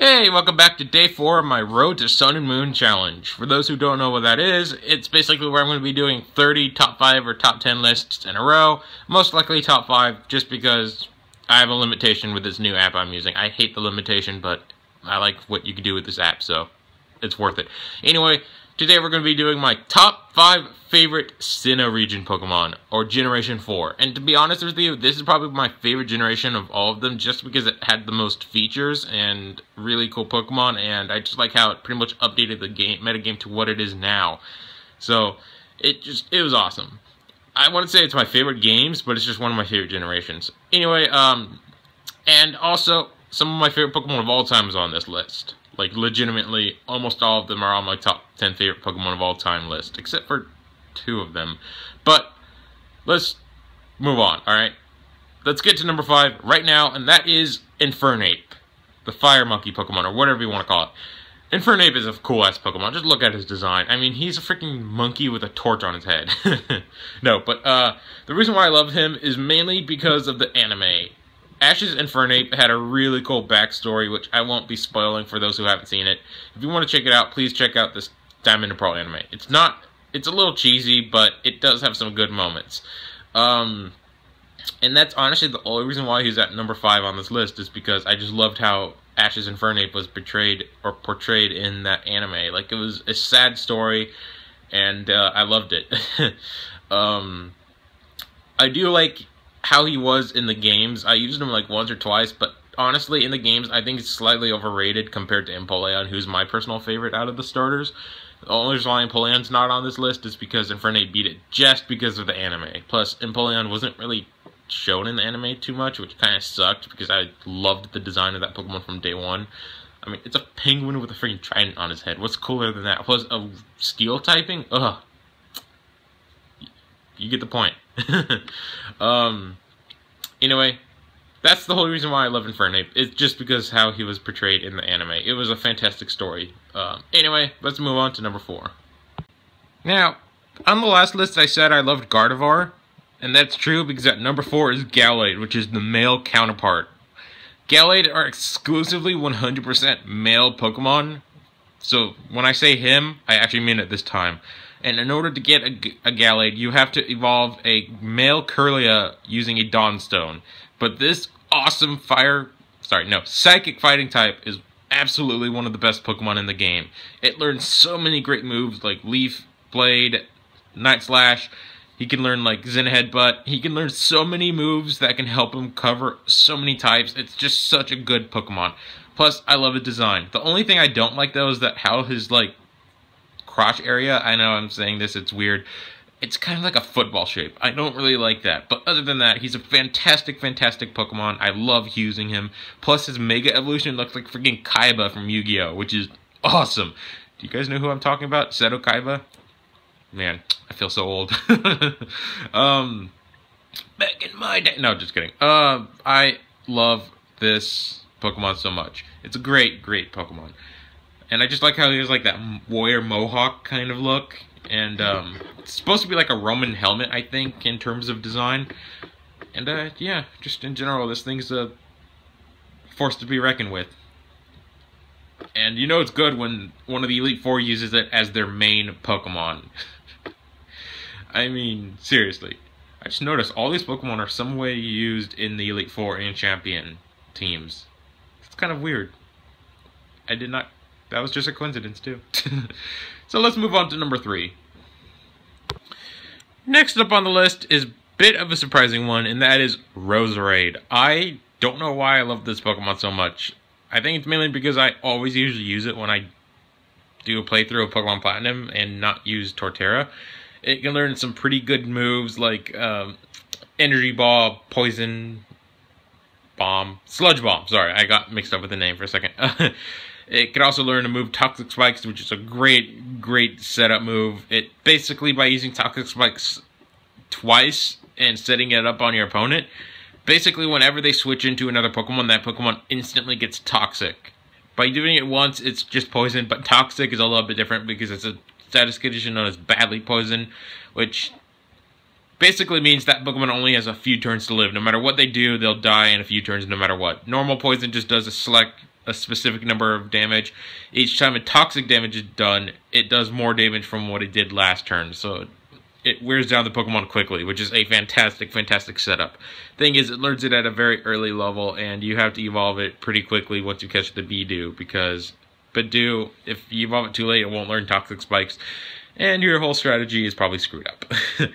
Hey, welcome back to day four of my Road to Sun and Moon challenge. For those who don't know what that is, it's basically where I'm going to be doing 30 top 5 or top 10 lists in a row. Most likely top 5, just because I have a limitation with this new app I'm using. I hate the limitation, but I like what you can do with this app, so it's worth it. Anyway, Today we're going to be doing my top 5 favorite Sinnoh region Pokemon, or Generation 4. And to be honest with you, this is probably my favorite generation of all of them, just because it had the most features and really cool Pokemon, and I just like how it pretty much updated the game metagame to what it is now. So, it just, it was awesome. I wouldn't say it's my favorite games, but it's just one of my favorite generations. Anyway, um, and also, some of my favorite Pokemon of all time is on this list. Like, legitimately, almost all of them are on my top 10 favorite Pokemon of all time list, except for two of them. But, let's move on, alright? Let's get to number 5 right now, and that is Infernape. The Fire Monkey Pokemon, or whatever you want to call it. Infernape is a cool-ass Pokemon. Just look at his design. I mean, he's a freaking monkey with a torch on his head. no, but uh, the reason why I love him is mainly because of the anime. Ash's Infernape had a really cool backstory, which I won't be spoiling for those who haven't seen it. If you want to check it out, please check out this Diamond and Pearl anime. It's not, it's a little cheesy, but it does have some good moments. Um, and that's honestly the only reason why he's at number five on this list is because I just loved how Ash's Infernape was portrayed or portrayed in that anime. Like it was a sad story, and uh, I loved it. um, I do like how he was in the games. I used him like once or twice, but honestly, in the games, I think it's slightly overrated compared to Empoleon, who's my personal favorite out of the starters. The only reason why not on this list is because Infernape beat it just because of the anime. Plus, Empoleon wasn't really shown in the anime too much, which kind of sucked because I loved the design of that Pokemon from day one. I mean, it's a penguin with a freaking trident on his head. What's cooler than that? Plus, a steel typing? Ugh. You get the point. um, anyway, that's the whole reason why I love Infernape. It's just because how he was portrayed in the anime. It was a fantastic story. Um, anyway, let's move on to number four. Now, on the last list I said I loved Gardevoir, and that's true because at number four is Gallade, which is the male counterpart. Gallade are exclusively 100% male Pokemon, so when I say him, I actually mean it this time. And in order to get a, a Gallade, you have to evolve a male Kirlia using a Dawnstone. But this awesome fire, sorry, no, psychic fighting type is absolutely one of the best Pokemon in the game. It learns so many great moves like Leaf, Blade, Night Slash. He can learn like Zen Headbutt. He can learn so many moves that can help him cover so many types. It's just such a good Pokemon. Plus, I love the design. The only thing I don't like though is that how his like crotch area. I know I'm saying this, it's weird. It's kind of like a football shape. I don't really like that. But other than that, he's a fantastic, fantastic Pokemon. I love using him. Plus, his Mega Evolution looks like freaking Kaiba from Yu-Gi-Oh! Which is awesome. Do you guys know who I'm talking about? Seto Kaiba? Man, I feel so old. um, back in my day. No, just kidding. Uh, I love this Pokemon so much. It's a great, great Pokemon. And I just like how he has like that warrior mohawk kind of look. And um, it's supposed to be like a Roman helmet, I think, in terms of design. And uh, yeah, just in general, this thing's a force to be reckoned with. And you know it's good when one of the Elite Four uses it as their main Pokemon. I mean, seriously. I just noticed all these Pokemon are some way used in the Elite Four and Champion teams. It's kind of weird. I did not that was just a coincidence too. so let's move on to number three. Next up on the list is a bit of a surprising one, and that is Roserade. I don't know why I love this Pokemon so much. I think it's mainly because I always usually use it when I do a playthrough of Pokemon Platinum and not use Torterra. It can learn some pretty good moves like um, Energy Ball, Poison Bomb, Sludge Bomb. Sorry, I got mixed up with the name for a second. It can also learn to move Toxic Spikes, which is a great, great setup move. It basically, by using Toxic Spikes twice and setting it up on your opponent, basically whenever they switch into another Pokemon, that Pokemon instantly gets Toxic. By doing it once, it's just Poison, but Toxic is a little bit different because it's a status condition known as Badly Poison, which basically means that Pokemon only has a few turns to live. No matter what they do, they'll die in a few turns no matter what. Normal Poison just does a select a specific number of damage. Each time a toxic damage is done, it does more damage from what it did last turn. So it wears down the Pokemon quickly, which is a fantastic, fantastic setup. Thing is, it learns it at a very early level, and you have to evolve it pretty quickly once you catch the Budew, because Budew, if you evolve it too late, it won't learn Toxic Spikes, and your whole strategy is probably screwed up.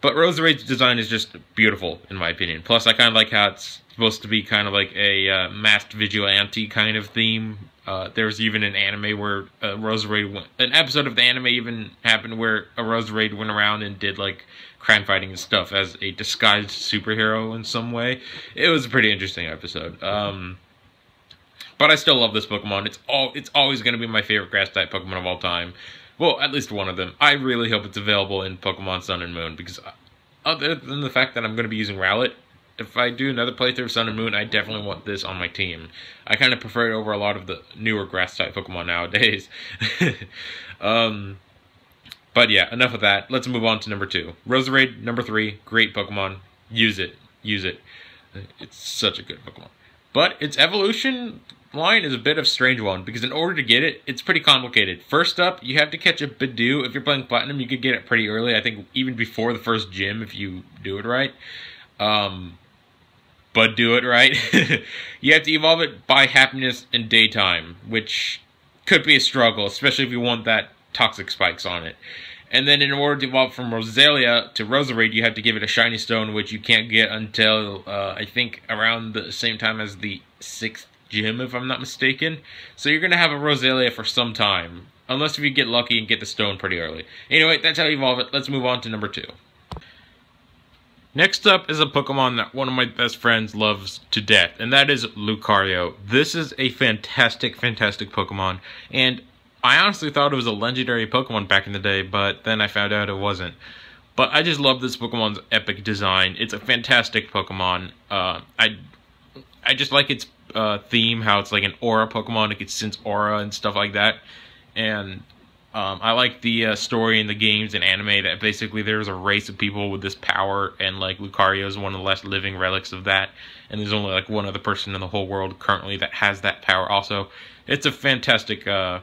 but Roserade's design is just beautiful, in my opinion. Plus, I kind of like how it's supposed to be kind of like a uh, masked vigilante kind of theme. Uh, there's even an anime where a Roserade went, an episode of the anime even happened where a Roserade went around and did like crime fighting and stuff as a disguised superhero in some way. It was a pretty interesting episode. Um, but I still love this Pokemon. It's all it's always going to be my favorite grass type Pokemon of all time. Well, at least one of them. I really hope it's available in Pokemon Sun and Moon because uh, other than the fact that I'm going to be using Rowlet, if I do another playthrough of Sun and Moon, I definitely want this on my team. I kind of prefer it over a lot of the newer grass type Pokemon nowadays. um, but yeah, enough of that. Let's move on to number two. Roserade, number three, great Pokemon. Use it. Use it. It's such a good Pokemon. But its evolution line is a bit of a strange one because in order to get it, it's pretty complicated. First up, you have to catch a Budew. If you're playing Platinum, you could get it pretty early. I think even before the first gym if you do it right. Um, but do it right. you have to evolve it by happiness in daytime, which could be a struggle, especially if you want that toxic spikes on it. And then in order to evolve from Roselia to Roserade, you have to give it a shiny stone, which you can't get until, uh, I think, around the same time as the sixth gym, if I'm not mistaken. So you're going to have a Roselia for some time, unless if you get lucky and get the stone pretty early. Anyway, that's how you evolve it. Let's move on to number two. Next up is a Pokemon that one of my best friends loves to death, and that is Lucario. This is a fantastic, fantastic Pokemon, and I honestly thought it was a legendary Pokemon back in the day, but then I found out it wasn't. But I just love this Pokemon's epic design. It's a fantastic Pokemon. Uh, I I just like its uh, theme, how it's like an aura Pokemon. It can sense aura and stuff like that. And um, I like the uh, story in the games and anime that basically there's a race of people with this power, and like Lucario is one of the last living relics of that. And there's only like one other person in the whole world currently that has that power. Also, it's a fantastic uh,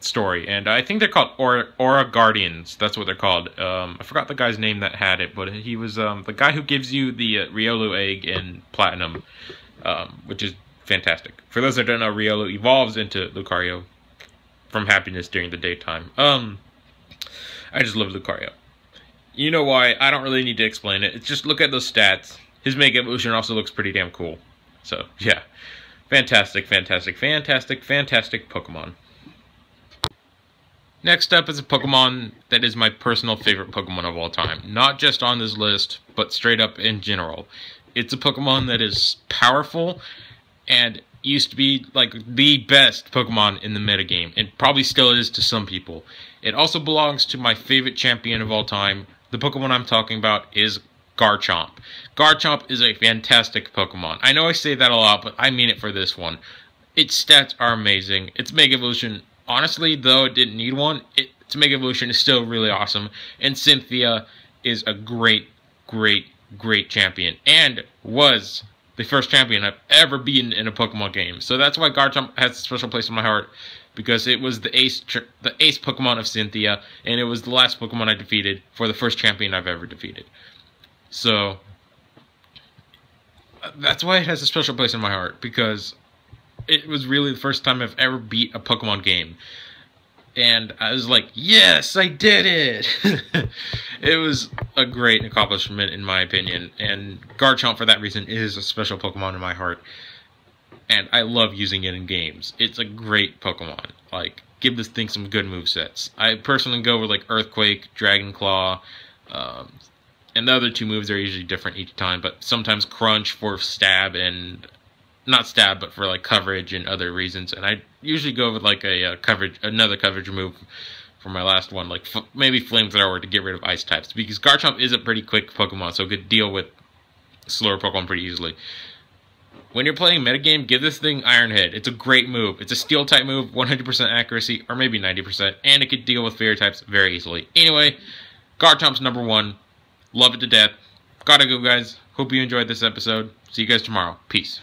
story, and I think they're called Aura, Aura Guardians. That's what they're called. Um, I forgot the guy's name that had it, but he was um, the guy who gives you the uh, Riolu egg in Platinum, um, which is fantastic. For those that don't know, Riolu evolves into Lucario from happiness during the daytime. Um, I just love Lucario. You know why? I don't really need to explain it. It's just look at those stats. His Mega Evolution also looks pretty damn cool. So, yeah. Fantastic, fantastic, fantastic, fantastic Pokemon. Next up is a Pokemon that is my personal favorite Pokemon of all time. Not just on this list, but straight up in general. It's a Pokemon that is powerful and used to be like the best Pokemon in the metagame, and probably still is to some people. It also belongs to my favorite champion of all time. The Pokemon I'm talking about is Garchomp. Garchomp is a fantastic Pokemon. I know I say that a lot, but I mean it for this one. Its stats are amazing. Its Mega Evolution, honestly, though it didn't need one, it, its Mega Evolution is still really awesome. And Cynthia is a great, great, great champion. And was the first champion I've ever beaten in a Pokemon game. So that's why Garchomp has a special place in my heart because it was the ace the ace Pokemon of Cynthia, and it was the last Pokemon I defeated for the first champion I've ever defeated. So uh, that's why it has a special place in my heart because it was really the first time I've ever beat a Pokemon game and I was like, yes, I did it! it was a great accomplishment in my opinion, and Garchomp for that reason is a special Pokemon in my heart, and I love using it in games. It's a great Pokemon. Like, give this thing some good move sets. I personally go with like Earthquake, Dragon Claw, um, and the other two moves are usually different each time, but sometimes Crunch for stab and not stab, but for like coverage and other reasons. And I usually go with like a, a uh, coverage, another coverage move for my last one, like maybe Flamethrower to get rid of ice types, because Garchomp is a pretty quick Pokemon, so it could deal with slower Pokemon pretty easily. When you're playing metagame, give this thing Iron Head. It's a great move. It's a steel type move, 100% accuracy, or maybe 90%, and it could deal with fairy types very easily. Anyway, Garchomp's number one. Love it to death. Gotta go, guys. Hope you enjoyed this episode. See you guys tomorrow. Peace.